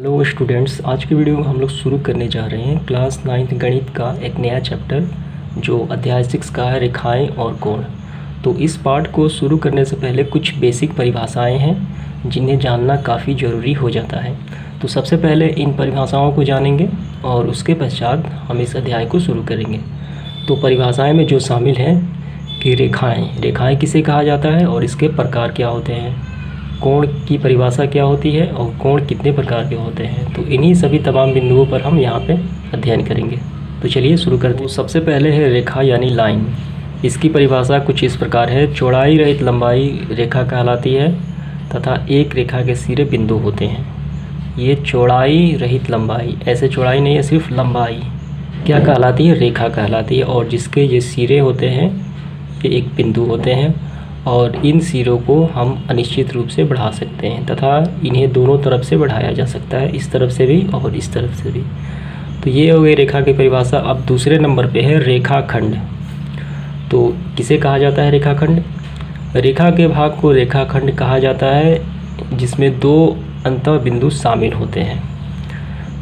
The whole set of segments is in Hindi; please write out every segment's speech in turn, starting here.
हेलो स्टूडेंट्स, आज की वीडियो में हम लोग शुरू करने जा रहे हैं क्लास नाइन्थ गणित का एक नया चैप्टर, जो अध्याय सिक्स का है, रेखाएँ और कोण। तो इस पार्ट को शुरू करने से पहले कुछ बेसिक परिभाषाएँ हैं, जिन्हें जानना काफ़ी ज़रूरी हो जाता है। तो सबसे पहले इन परिभाषाओं को जानेंगे और उसके पश्चात हम इस अध्याय को शुरू करेंगे। तो परिभाषाएँ में जो शामिल हैं, कि रेखाएँ। रेखाएँ किसे कहा जाता है और इसके प्रकार क्या होते हैं? कोण की परिभाषा क्या होती है और कोण कितने प्रकार के होते हैं? तो इन्हीं सभी तमाम बिंदुओं पर हम यहाँ पे अध्ययन करेंगे। तो चलिए शुरू करते हैं। सबसे पहले है रेखा यानी लाइन। इसकी परिभाषा कुछ इस प्रकार है। चौड़ाई रहित लंबाई रेखा कहलाती है तथा एक रेखा के सिरे बिंदु होते हैं। ये चौड़ाई रहित लंबाई। ऐसे चौड़ाई नहीं है, सिर्फ़ लंबाई। क्या कहलाती है? रेखा कहलाती है और जिसके ये सिरे होते हैं, ये एक बिंदु होते हैं। और इन सिरों को हम अनिश्चित रूप से बढ़ा सकते हैं तथा इन्हें दोनों तरफ़ से बढ़ाया जा सकता है, इस तरफ़ से भी और इस तरफ़ से भी। तो ये हो गई रेखा की परिभाषा। अब दूसरे नंबर पे है रेखाखंड। तो किसे कहा जाता है रेखाखंड? रेखा के भाग को रेखाखंड कहा जाता है, जिसमें दो अंत बिंदु शामिल होते हैं।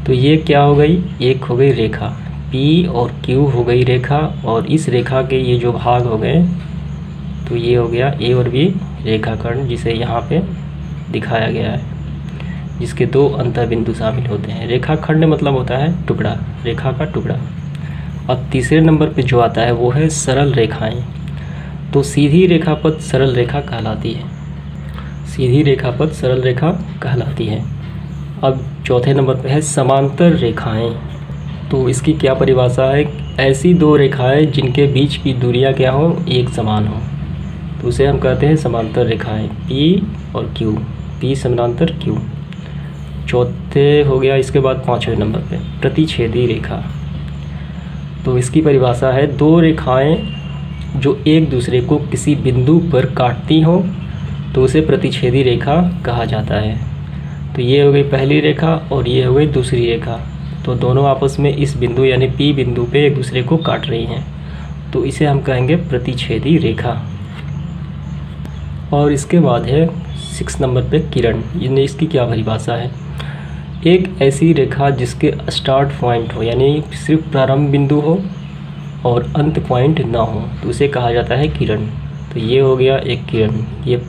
तो ये क्या हो गई? एक हो गई रेखा। पी और क्यू हो गई रेखा और इस रेखा के ये जो भाग हो गए तो ये हो गया ए और बी रेखाखंड जिसे यहाँ पे दिखाया गया है, जिसके दो अंतर बिंदु शामिल होते हैं। रेखाखंड मतलब होता है टुकड़ा, रेखा का टुकड़ा। और तीसरे नंबर पे जो आता है वो है सरल रेखाएँ। तो सीधी रेखा पथ सरल रेखा कहलाती है। सीधी रेखा पथ सरल रेखा कहलाती है। अब चौथे नंबर पे है समांतर रेखाएँ। तो इसकी क्या परिभाषा है? ऐसी दो रेखाएँ जिनके बीच की दूरियाँ क्या हो? एक समान हो। तो उसे हम कहते हैं समांतर रेखाएँ पी और क्यू पी समांतर क्यू चौथे हो गया, इसके बाद पाँचवें नंबर पे, प्रतिच्छेदी रेखा। तो इसकी परिभाषा है, दो रेखाएँ जो एक दूसरे को किसी बिंदु पर काटती हों तो उसे प्रतिच्छेदी रेखा कहा जाता है। तो ये हो गई पहली रेखा और ये हो गई दूसरी रेखा। तो दोनों आपस में इस बिंदु यानी पी बिंदु पे एक दूसरे को काट रही हैं। तो इसे हम कहेंगे प्रतिच्छेदी रेखा। और इसके बाद है सिक्स नंबर पे किरण। यानी इसकी क्या परिभाषा है? एक ऐसी रेखा जिसके स्टार्ट पॉइंट हो, यानी सिर्फ़ प्रारंभ बिंदु हो और अंत पॉइंट ना हो तो उसे कहा जाता है किरण। तो ये हो गया एक किरण। ये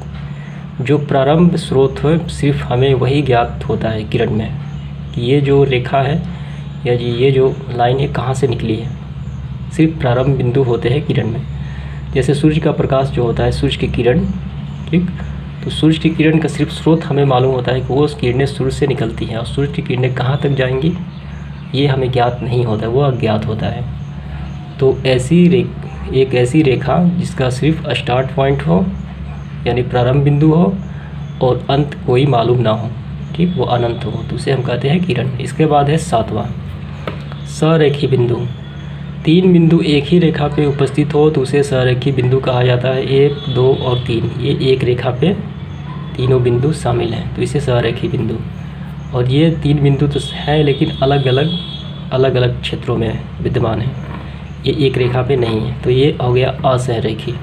जो प्रारंभ स्रोत है, सिर्फ़ हमें वही ज्ञात होता है किरण में कि ये जो रेखा है, या जी ये जो लाइन है, कहाँ से निकली है। सिर्फ़ प्रारंभ बिंदु होते हैं किरण में। जैसे सूर्य का प्रकाश जो होता है, सूर्य की किरण ठीक? तो सूर्य की किरण का सिर्फ़ स्रोत हमें मालूम होता है कि वो किरणें सूर्य से निकलती हैं। और सूर्य की किरणें कहाँ तक जाएँगी? ये हमें ज्ञात नहीं होता वो अज्ञात होता है। तो ऐसी रे एक ऐसी रेखा जिसका सिर्फ़ स्टार्ट पॉइंट हो, यानी प्रारंभ बिंदु हो, और अंत कोई मालूम ना हो, ठीक? वो अनंत हो तो उसे हम कहते हैं किरण। इसके बाद है सातवां। सरेखी बिंदु। तीन बिंदु एक ही रेखा पे उपस्थित हो तो उसे सरेखी बिंदु कहा जाता है। एक, दो और तीन। ये एक रेखा पे तीनों बिंदु शामिल हैं तो इसे सरेखी बिंदु। और ये तीन बिंदु तो हैं, लेकिन अलग अलग अलग अलग क्षेत्रों में विद्यमान है। ये एक रेखा पे नहीं है तो ये हो गया असहरेखी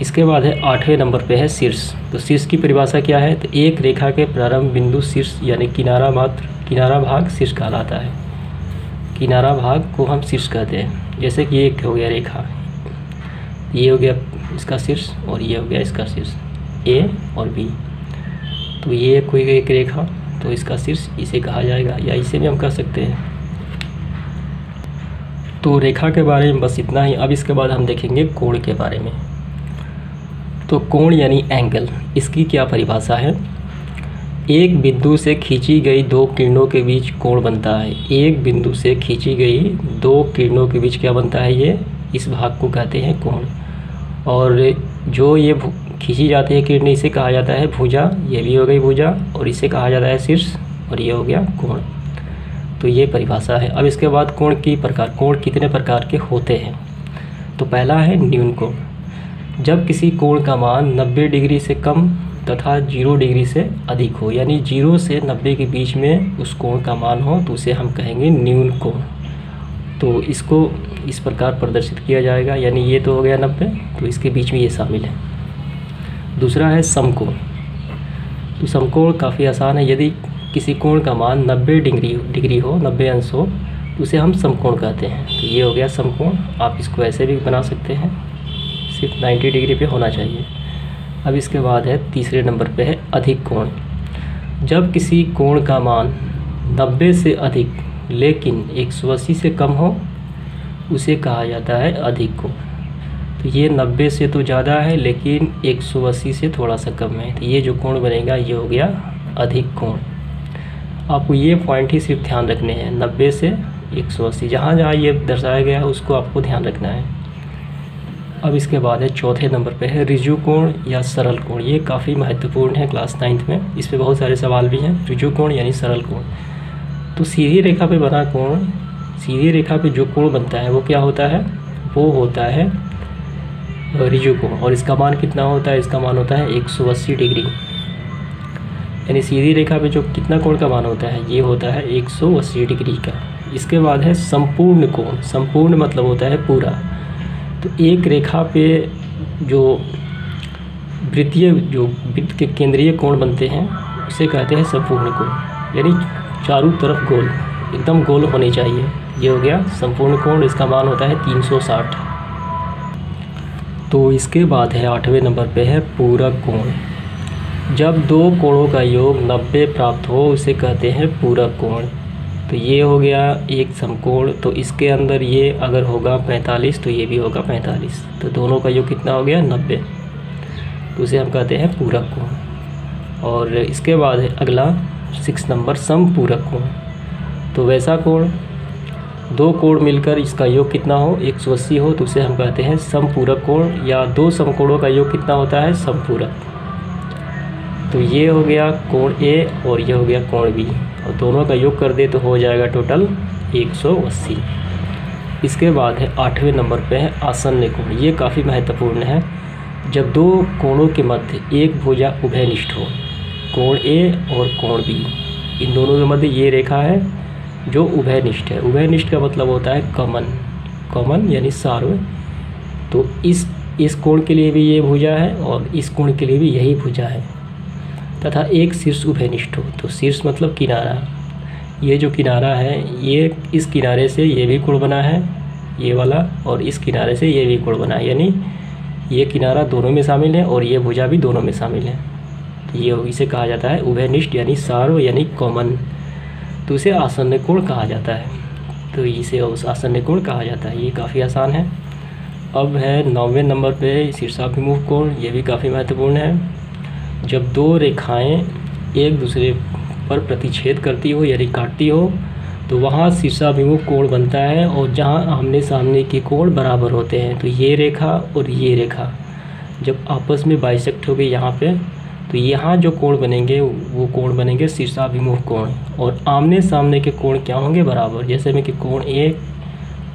इसके बाद है, आठवें नंबर पे है, शीर्ष। तो शीर्ष की परिभाषा क्या है? तो एक रेखा के प्रारंभ बिंदु शीर्ष, यानी किनारा मात्र, किनारा भाग शीर्ष कहलाता है। किनारा भाग को हम शीर्ष कहते हैं। जैसे कि एक हो गया रेखा। ये हो गया इसका शीर्ष और ये हो गया इसका शीर्ष। ए और बी तो ये कोई एक रेखा तो इसका शीर्ष इसे कहा जाएगा या इसे भी हम कह सकते हैं। तो रेखा के बारे में बस इतना ही। अब इसके बाद हम देखेंगे कोण के बारे में। तो कोण यानी एंगल इसकी क्या परिभाषा है? एक बिंदु से खींची गई दो किरणों के बीच कोण बनता है। एक बिंदु से खींची गई दो किरणों के बीच क्या बनता है? ये इस भाग को कहते हैं कोण। और जो ये खींची जाती है किरणें, इसे कहा जाता है भुजा। ये भी हो गई भुजा और इसे कहा जाता है शीर्ष और ये हो गया कोण। तो ये परिभाषा है। अब इसके बाद कोण की प्रकार, कोण कितने प्रकार के होते हैं? तो पहला है न्यून कोण। जब किसी कोण का मान 90 डिग्री से कम तथा ज़ीरो डिग्री से अधिक हो, यानी ज़ीरो से नब्बे के बीच में उस कोण का मान हो तो उसे हम कहेंगे न्यून कोण। तो इसको इस प्रकार प्रदर्शित किया जाएगा, यानी ये तो हो गया नब्बे तो इसके बीच में ये शामिल है। दूसरा है समकोण। तो समकोण काफ़ी आसान है, यदि किसी कोण का मान 90 डिग्री डिग्री हो 90 अंश हो तो उसे हम समकोण कहते हैं। तो ये हो गया समकोण, आप इसको ऐसे भी बना सकते हैं, सिर्फ़ 90 डिग्री पे होना चाहिए। अब इसके बाद है, तीसरे नंबर पे है, अधिक कोण। जब किसी कोण का मान 90 से अधिक, लेकिन 180 से कम हो, उसे कहा जाता है अधिक कोण। तो ये 90 से तो ज़्यादा है, लेकिन 180 से थोड़ा सा कम है। तो ये जो कोण बनेगा, ये हो गया अधिक कोण। आपको ये पॉइंट ही सिर्फ़ ध्यान रखने हैं 90 से 180 जहाँ जहाँ ये दर्शाया गया है उसको आपको ध्यान रखना है। अब इसके बाद है चौथे नंबर पे है रिजु कोण या सरल कोण। ये काफ़ी महत्वपूर्ण है क्लास नाइन्थ में। इस पर बहुत सारे सवाल भी हैं। रिजु कोण यानी सरल कोण। तो सीधी रेखा पे बना कोण, सीधी रेखा पे जो कोण बनता है, वो क्या होता है? वो होता है रिजु कोण। और इसका मान कितना होता है? इसका मान होता है 180 डिग्री। यानी सीधी रेखा पे जो कितना कोण का मान होता है, ये होता है 180 डिग्री का। इसके बाद है संपूर्ण कोण। संपूर्ण मतलब होता है पूरा। तो एक रेखा पे जो वृत्तीय, जो वृत्त के केंद्रीय कोण बनते हैं, उसे कहते हैं संपूर्ण कोण। यानी चारों तरफ़ गोल, एकदम गोल होने चाहिए। ये हो गया संपूर्ण कोण, इसका मान होता है 360 तो इसके बाद है आठवें नंबर पे है पूरक कोण। जब दो कोणों का योग 90 प्राप्त हो, उसे कहते हैं पूरक कोण। तो ये हो गया एक समकोण तो इसके अंदर ये अगर होगा 45 तो ये भी होगा 45 तो दोनों का योग कितना हो गया? 90 तो उसे हम कहते हैं पूरक कोण। और इसके बाद अगला सिक्स नंबर सम पूरक कोण। तो वैसा कोण, दो कोण मिलकर इसका योग कितना हो? 180 हो तो उसे हम कहते हैं समपूरक कोण, या दो समकोणों का योग कितना होता है? समपूरक। तो ये हो गया कोण ए और ये हो गया कोण बी और दोनों का योग कर दे तो हो जाएगा टोटल 180 इसके बाद है आठवें नंबर पे है आसन्न कोण। ये काफ़ी महत्वपूर्ण है। जब दो कोणों के मध्य एक भुजा उभयनिष्ठ हो, कोण ए और कोण बी इन दोनों के मध्य ये रेखा है जो उभयनिष्ठ है। उभयनिष्ठ का मतलब होता है कमन। कॉमन यानी सार्व। तो इस इस कोण के लिए भी ये भुजा है और इस कोण के लिए भी यही भुजा है। तथा एक शीर्ष उभयनिष्ठ हो। तो शीर्ष मतलब किनारा। ये जो किनारा है, ये इस किनारे से ये भी कोण बना है, ये वाला, और इस किनारे से ये भी कोण बना है। यानी ये किनारा दोनों में शामिल है और ये भुजा भी दोनों में शामिल है। तो ये इसे कहा जाता है उभयनिष्ठ, यानी सार्व, यानी कॉमन। तो इसे आसन्न कोण कहा जाता है। तो इसे उस आसन्न कोण कहा जाता है। ये काफ़ी आसान है। अब है नौवें नंबर पे शीर्षाभिमुख कोण। ये भी काफ़ी महत्वपूर्ण है। जब दो रेखाएँ एक दूसरे पर प्रतिच्छेद करती हो यानी काटती हो तो वहाँ शीर्षाभिमुख कोण बनता है और जहाँ आमने सामने के कोण बराबर होते हैं। तो ये रेखा और ये रेखा। जब आपस में बाइसेक्ट हो यहाँ पे तो यहाँ जो कोण बनेंगे, वो कोण बनेंगे शीर्षाभिमुख कोण। और आमने सामने के कोण क्या होंगे? बराबर। जैसे में कि कोण एक,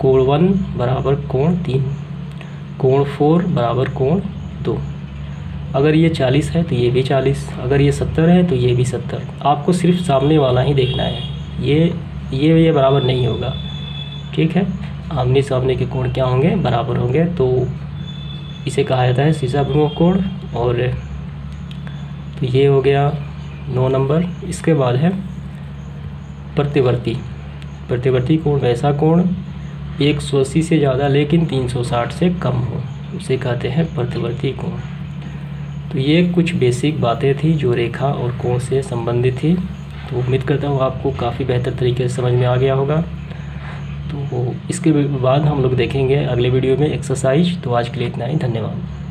कोण वन बराबर कोण तीन, कोण फोर बराबर कोण दो। अगर ये चालीस है तो ये भी चालीस। अगर ये सत्तर है तो ये भी सत्तर। आपको सिर्फ़ सामने वाला ही देखना है। ये ये ये बराबर नहीं होगा। ठीक है? आमने सामने के कोण क्या होंगे? बराबर होंगे। तो इसे कहा जाता है शीशाभिमुख कोण। और तो ये हो गया नौ नंबर। इसके बाद है प्रतिवर्ती। प्रतिवर्ती कोण वैसा कोण, एक सौ अस्सी से ज़्यादा, लेकिन तीन सौ साठ से कम हो। उसे कहते हैं प्रतिवर्ती कोण। तो ये कुछ बेसिक बातें थी जो रेखा और कोण से संबंधित थी। तो उम्मीद करता हूँ आपको काफ़ी बेहतर तरीके से समझ में आ गया होगा। तो इसके बाद हम लोग देखेंगे अगले वीडियो में एक्सरसाइज तो आज के लिए इतना ही। धन्यवाद।